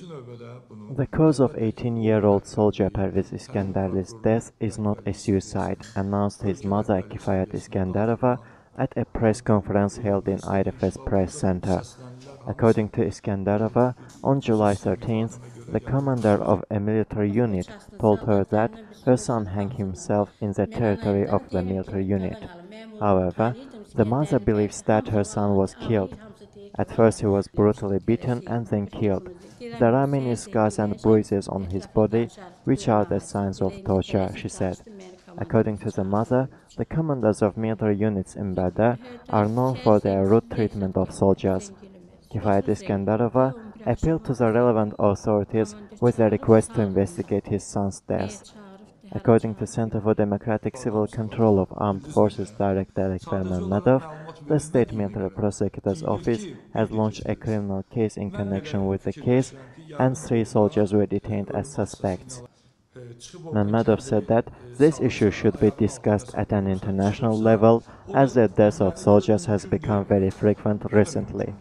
The cause of 18-year-old soldier Parviz Iskenderli's death is not a suicide, announced his mother Kifayet Iskenderova at a press conference held in IRFS press center. According to Iskenderova, on July 13th, the commander of a military unit told her that her son hanged himself in the territory of the military unit. However, the mother believes that her son was killed. At first he was brutally beaten and then killed. There are many scars and bruises on his body, which are the signs of torture, she said. According to the mother, the commanders of military units in Barda are known for their rude treatment of soldiers. Kifayet Iskenderova appealed to the relevant authorities with a request to investigate his son's death. According to Center for Democratic Civil Control of Armed Forces Director Alakbar Mammadov, the State Military Prosecutor's Office has launched a criminal case in connection with the case and three soldiers were detained as suspects. Mehmedov said that this issue should be discussed at an international level as the death of soldiers has become very frequent recently.